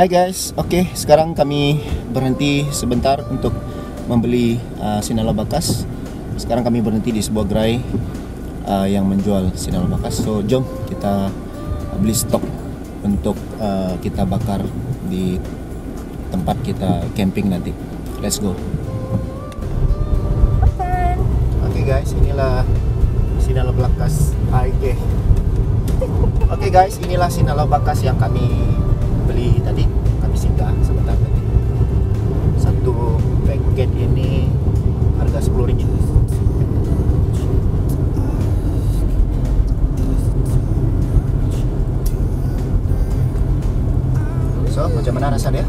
Hai guys, oke sekarang kami berhenti sebentar untuk membeli uh, sinala bakas. Sekarang kami berhenti di sebuah gerai uh, yang menjual sinala bakas. So jom kita beli stok untuk uh, kita bakar di tempat kita camping nanti. Let's go. Oke guys, inilah sinala bakas AIG. Oke guys, inilah sinala bakas yang kami beli tadi kami singgah sebentar tadi satu paket ini harga 10 ringgit so macam mana rasa dia?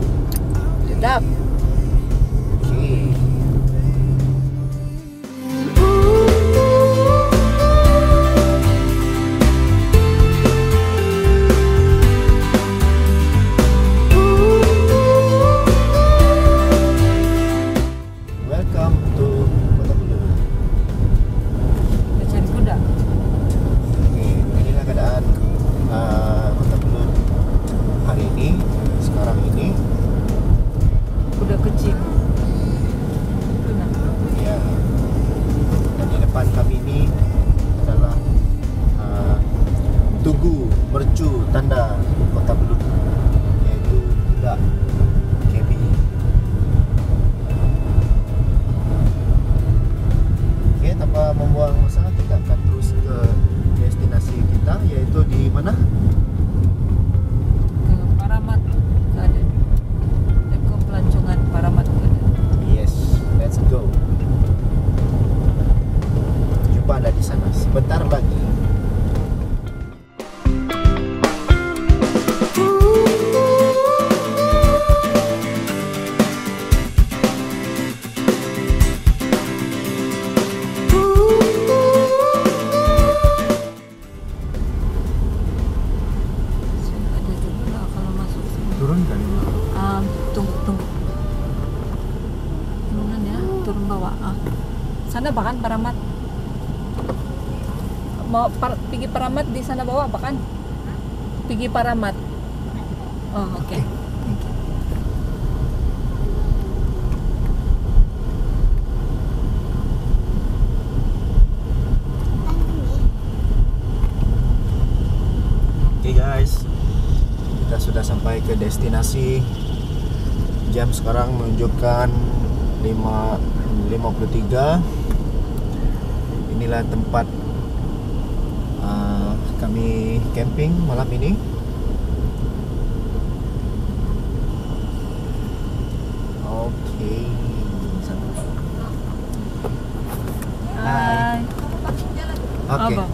Sedap. Tanda sana bawah bahkan. Pergi Paramat. Oh, oke. Oke guys, kita sudah sampai ke destinasi. Jam sekarang menunjukkan 5.53. Inilah tempat kami camping malam ini. Oke. Hai. Hai. Oke. Abang.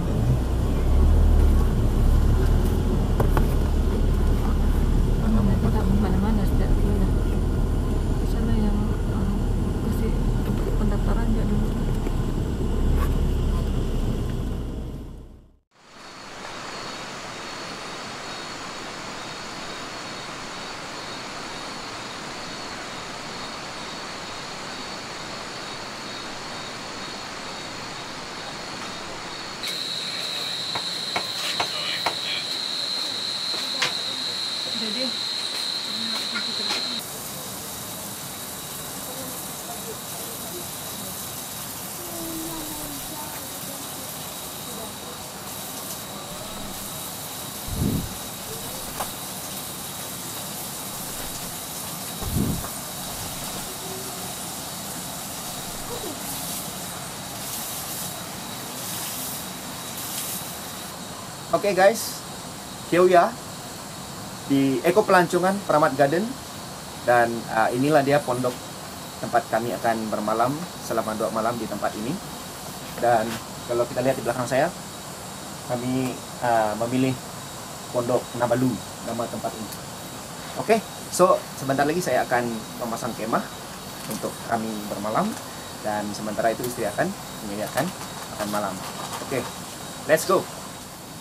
Kita mana-mana setiap bulan. Sana yang uh, kasih pendaftaran juga dulu. Jadi Oke guys, Kyoya di Eko Pelancongan Pramat Garden dan uh, inilah dia pondok tempat kami akan bermalam selama dua malam di tempat ini dan kalau kita lihat di belakang saya kami uh, memilih pondok Nabalu nama tempat ini. Oke, so sebentar lagi saya akan memasang kemah untuk kami bermalam dan sementara itu istri akan menyediakan makan malam. Oke, let's go.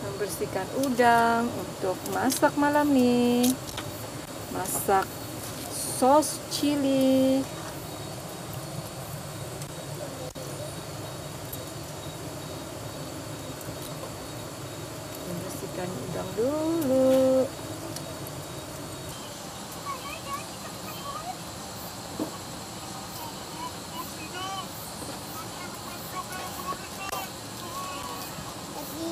Membersihkan udang untuk masak malam nih. Masak sos chili. Membersihkan udang dulu. Tapi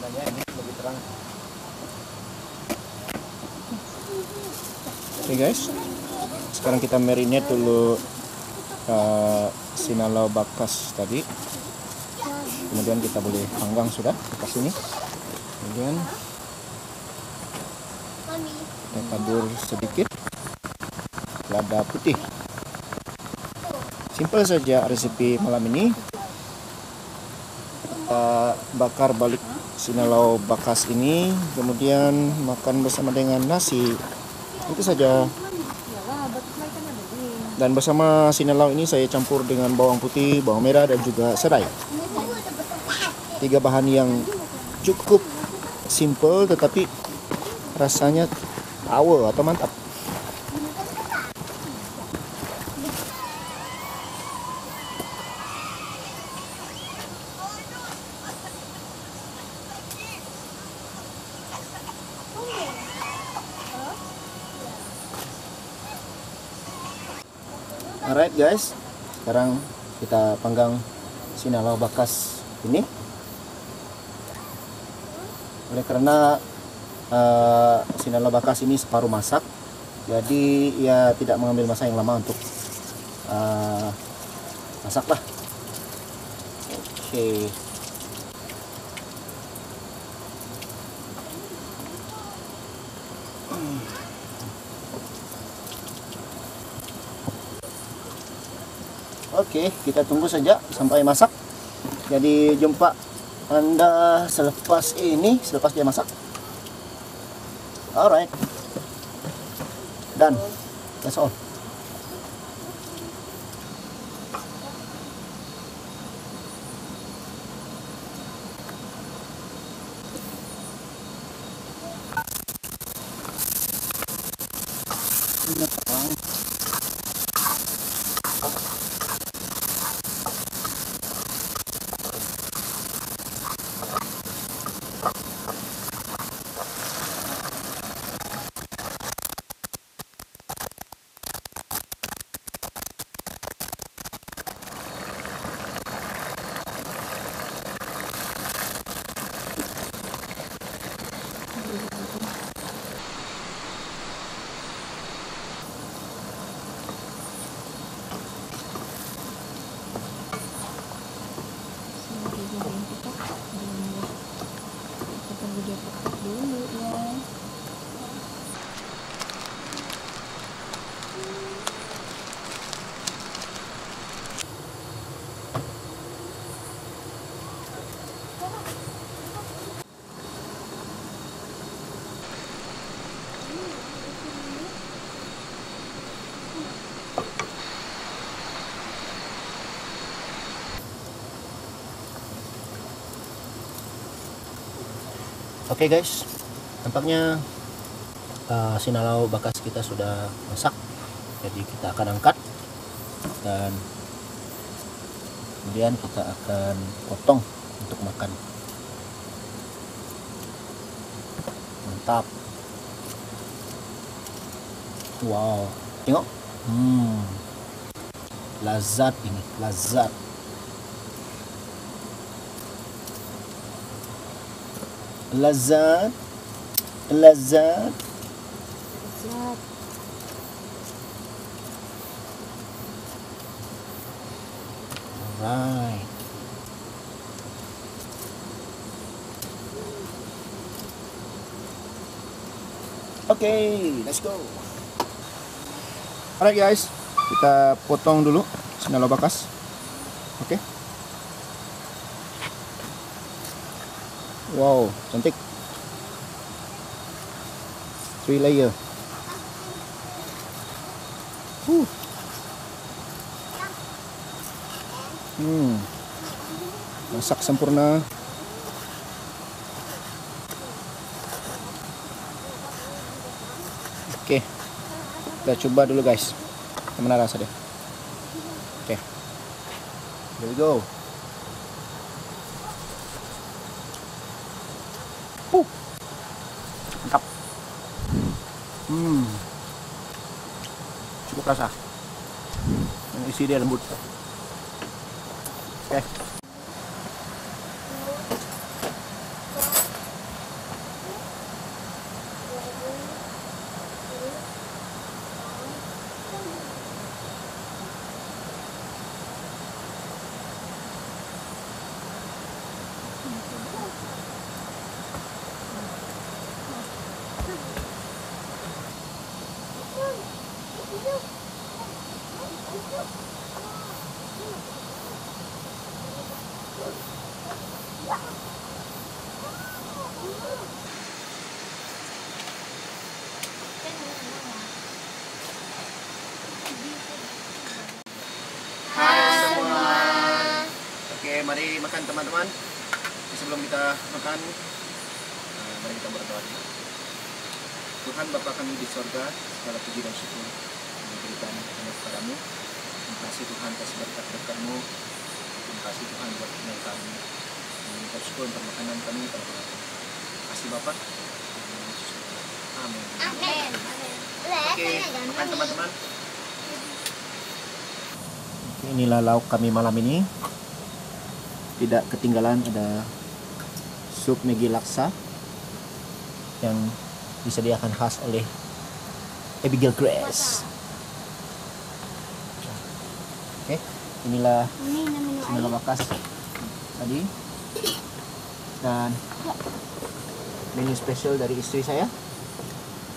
Sebenarnya ini lebih terang. Oke guys, sekarang kita marinate dulu uh, sinalau bakas tadi. Kemudian kita boleh panggang sudah ke sini. Kemudian kita tabur sedikit lada putih. Simpel saja resepi malam ini. Kita bakar balik sinalau bakas ini, kemudian makan bersama dengan nasi. Itu saja. Dan bersama sinalau ini saya campur dengan bawang putih, bawang merah dan juga serai. Tiga bahan yang cukup simple tetapi rasanya power atau mantap. Alright guys, sekarang kita panggang sinalau bakas ini. Oleh karena uh, sinalau bakas ini separuh masak, jadi ia tidak mengambil masa yang lama untuk uh, masak lah. Oke. Oke, kita tunggu saja sampai masak. Jadi jumpa Anda selepas ini, selepas dia masak. Alright. Done. That's all. Oke guys, tampaknya uh, sinalau bakas kita sudah masak. Jadi kita akan angkat dan kemudian kita akan potong untuk makan. Mantap. Wow. Tengok. Hmm. Lazat ini, lazat. Lazat. Lazat. Zat. Alright. Okay, let's go. Alright guys, kita potong dulu sendal bakas. Oke. Wow, cantik. Three layer. Huh. Hmm. Masak sempurna. Oke. Kita coba dulu guys. Gimana rasa deh? Oke. Here we go. Rasa. Yang isi dia lembut. Oke. Mari makan teman-teman. Sebelum kita makan, eh, mari kita berdoa. Tuhan Bapa kami di sorga, segala puji dan syukur kami berikan hanya kepadamu. Terima kasih Tuhan atas berkat-berkatmu. Terima kasih Tuhan buat kami. Mengucap syukur untuk makanan kami pada malam ini. Terima kasih Bapak. Amin. Amin. Oke, makan teman-teman. Inilah lauk kami malam ini. Tidak ketinggalan ada sup Maggi laksa yang disediakan khas oleh Abigail Grace. Oke, inilah Ini sendal bakas tadi dan menu spesial dari istri saya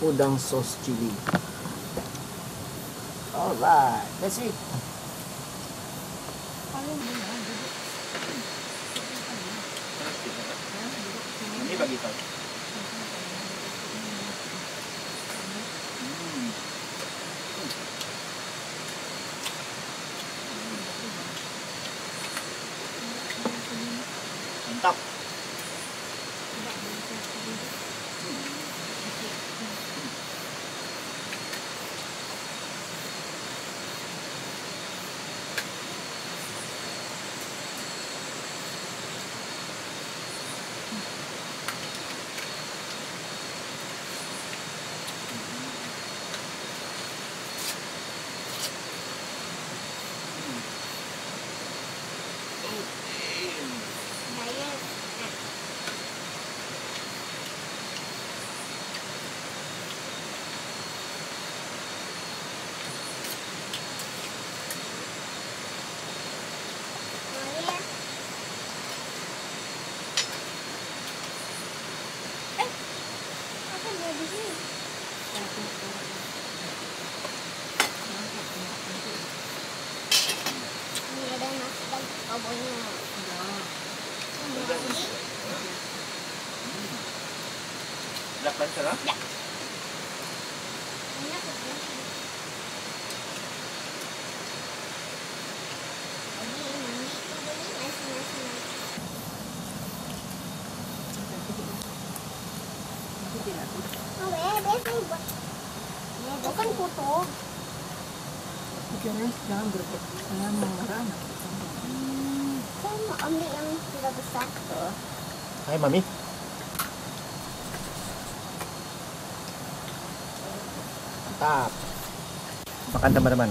udang sos chili. Alright that's it ini bagi kau Ini ada nasi dan kabonya. Black Panther ah? Enak ya. Tadi mami itu beli nasi-nasi. Oh, eh, biasa buat. Bukan foto. Jangan berbuat jangan marah Saya mau ambil yang sudah besar tuh. Hai mami mantap Makan teman-teman.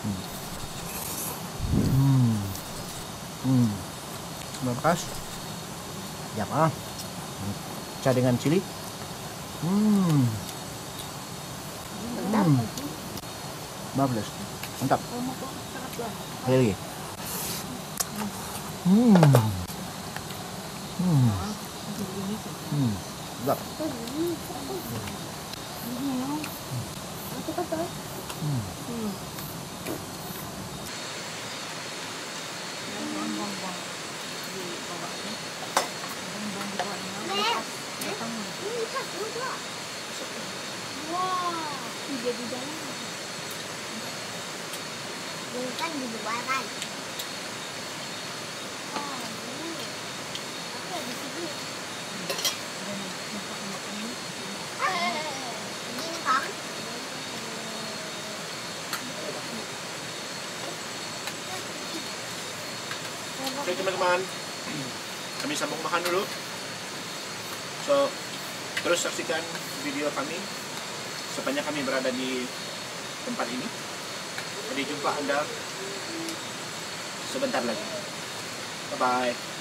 Hmm. Hmm. Hmm. Ya, ah. Ca dengan cili. Hmm. Hmm. Marvelous. Mantap. Lagi lagi. Hmm. Hmm. Hmm. Tuh. Hmm. Wow. Dia di dalam. Ini kan di luar kan. Oh. Oke teman-teman, kami sambung makan dulu. So, terus saksikan video kami sepanjang kami berada di tempat ini. Jadi jumpa Anda sebentar lagi. Bye-bye.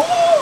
Oh!